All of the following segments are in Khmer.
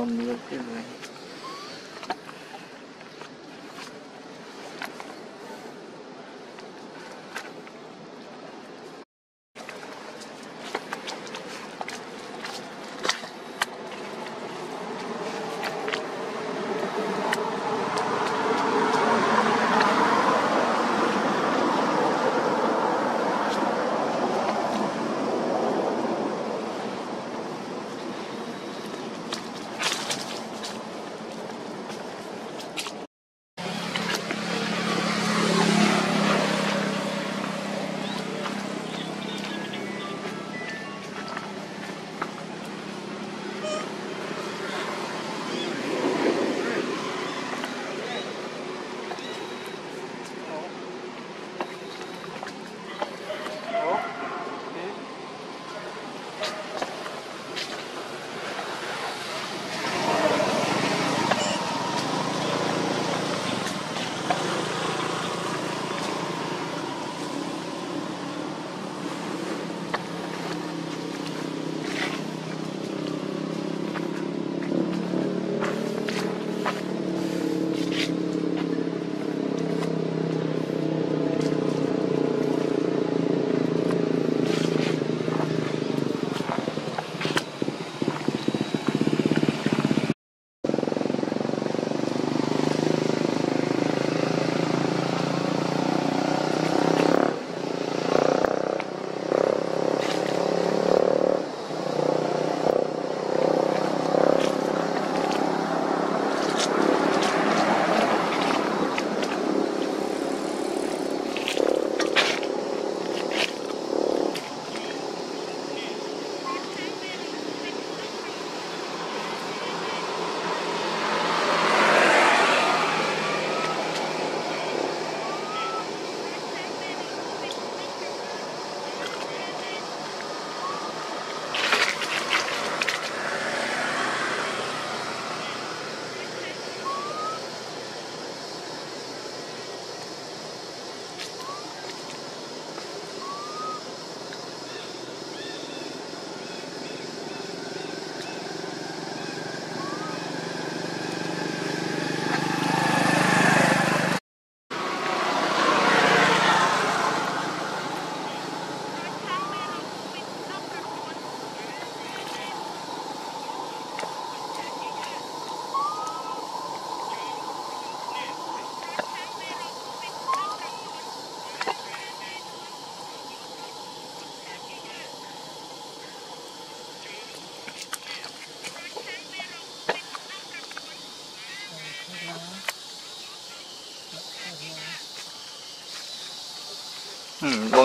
ओम नियुक्ति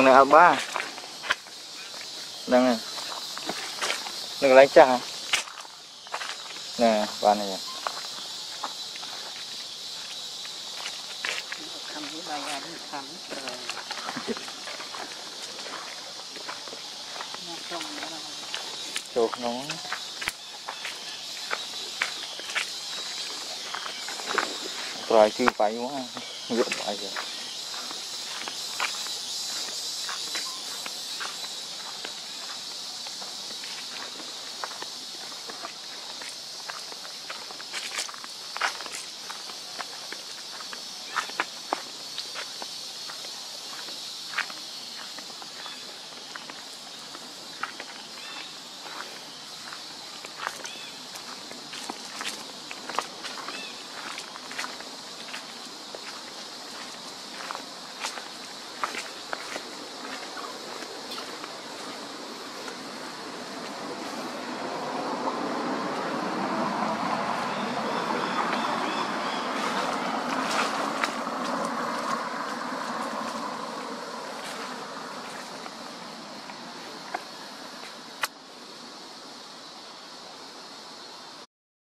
នៅអាបាហ្នឹងនៅកន្លែងចាស់ណែបាននេះខំនេះបាយអានេះខំត្រូវចូលក្នុងត្រៃគឺបាយមកវាបាយហ្នឹង